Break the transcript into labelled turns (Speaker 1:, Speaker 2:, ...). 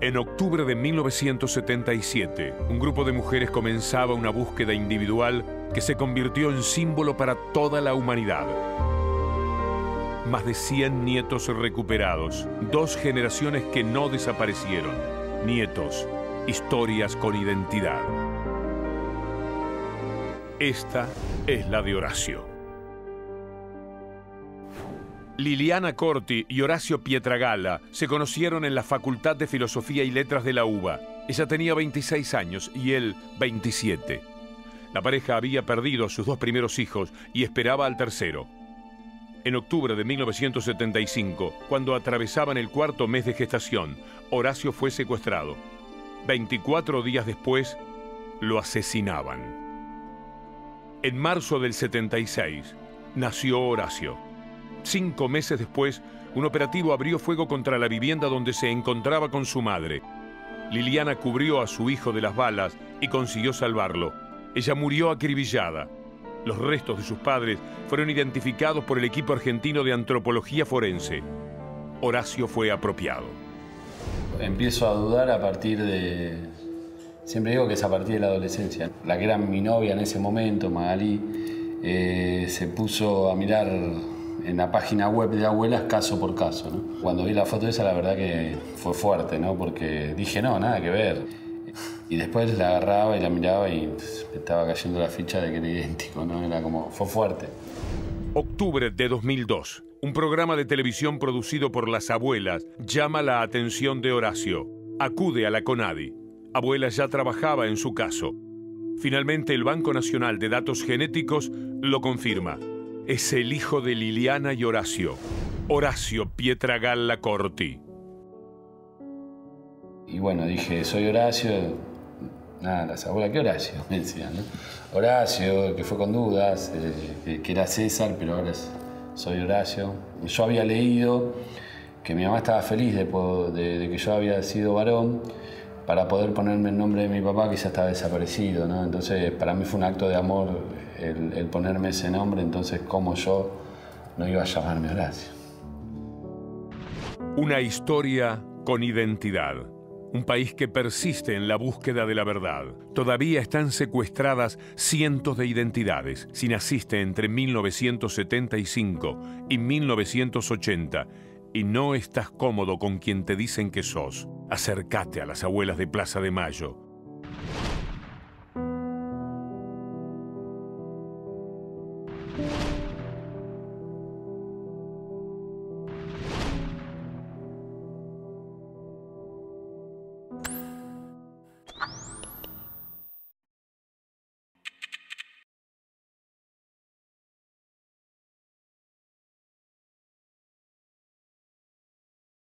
Speaker 1: En octubre de 1977, un grupo de mujeres comenzaba una búsqueda individual que se convirtió en símbolo para toda la humanidad. Más de 100 nietos recuperados, dos generaciones que no desaparecieron. Nietos, historias con identidad. Esta es la de Horacio. Liliana Corti y Horacio Pietragala se conocieron en la Facultad de Filosofía y Letras de la UBA. Ella tenía 26 años y él 27. La pareja había perdido a sus dos primeros hijos y esperaba al tercero. En octubre de 1975, cuando atravesaban el cuarto mes de gestación, Horacio fue secuestrado. 24 días después, lo asesinaban. En marzo del 76, nació Horacio. Cinco meses después, un operativo abrió fuego contra la vivienda donde se encontraba con su madre. Liliana cubrió a su hijo de las balas y consiguió salvarlo. Ella murió acribillada. Los restos de sus padres fueron identificados por el equipo argentino de antropología forense. Horacio fue apropiado.
Speaker 2: Empiezo a dudar a partir de... Siempre digo que es a partir de la adolescencia. La que era mi novia en ese momento, Magalí, eh, se puso a mirar en la página web de abuelas caso por caso. Cuando vi la foto esa, la verdad que fue fuerte, ¿no? porque dije, no, nada que ver. Y después la agarraba y la miraba y me estaba cayendo la ficha de que era idéntico, ¿no? Era como, fue fuerte.
Speaker 1: Octubre de 2002. Un programa de televisión producido por las abuelas llama la atención de Horacio. Acude a la CONADI. Abuela ya trabajaba en su caso. Finalmente el Banco Nacional de Datos Genéticos lo confirma es el hijo de Liliana y Horacio, Horacio Pietragalla Corti.
Speaker 2: Y bueno, dije, soy Horacio. Nada, las abuelas, ¿qué Horacio? Me decían, ¿no? Horacio, que fue con dudas, eh, que era César, pero ahora soy Horacio. Yo había leído que mi mamá estaba feliz de que yo había sido varón para poder ponerme el nombre de mi papá que ya estaba desaparecido, ¿no? Entonces para mí fue un acto de amor el, ponerme ese nombre, entonces cómo yo no iba a llamarme Horacio.
Speaker 1: Una historia con identidad. Un país que persiste en la búsqueda de la verdad. Todavía están secuestradas cientos de identidades. Si naciste entre 1975 y 1980 y no estás cómodo con quien te dicen que sos, acércate a las abuelas de Plaza de Mayo